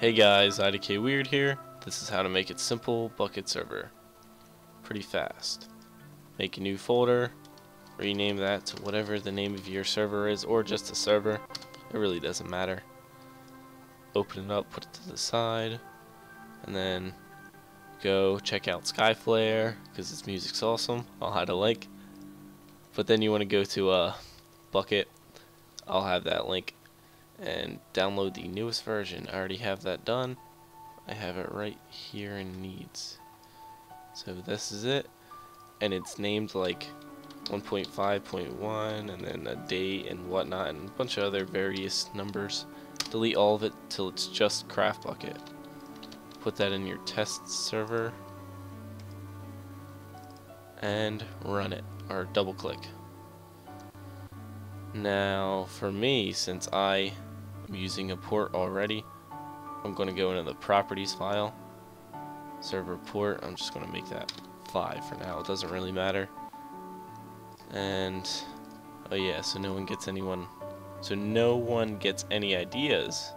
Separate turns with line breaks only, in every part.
Hey guys, IDK Weird here. This is how to make it simple Bukkit server. Pretty fast. Make a new folder, rename that to whatever the name of your server is, or just a server. It really doesn't matter. Open it up, put it to the side, and then go check out Skyflair because its music's awesome. I'll hide a link. But then you want to go to uh, Bukkit. I'll have that link and download the newest version. I already have that done. I have it right here in needs. So this is it. And it's named like 1.5.1 and then a date and whatnot and a bunch of other various numbers. Delete all of it till it's just CraftBukkit. Put that in your test server and run it or double click. Now for me, since I I'm using a port already. I'm going to go into the properties file, server port. I'm just going to make that 5 for now. It doesn't really matter. And, oh yeah, so no one gets anyone, so no one gets any ideas.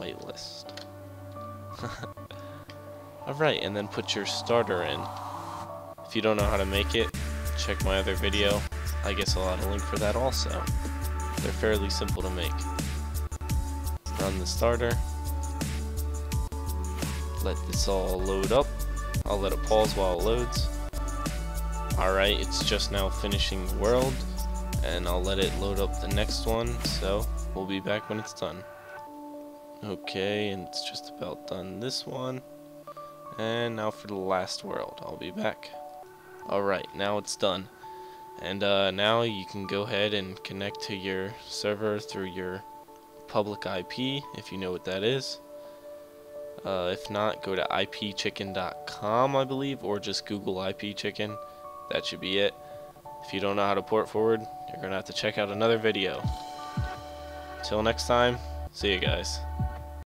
Whitelist. Alright, and then put your starter in. If you don't know how to make it, check my other video. I guess I'll add a link for that also. They're fairly simple to make. Run the starter. Let this all load up. I'll let it pause while it loads. Alright, it's just now finishing the world. And I'll let it load up the next one. So, we'll be back when it's done. Okay, and it's just about done this one. And now for the last world. I'll be back. Alright, now it's done. And uh, now you can go ahead and connect to your server through your public IP, if you know what that is. Uh, if not, go to ipchicken.com, I believe, or just Google ipchicken. That should be it. If you don't know how to port forward, you're going to have to check out another video. Till next time, see you guys.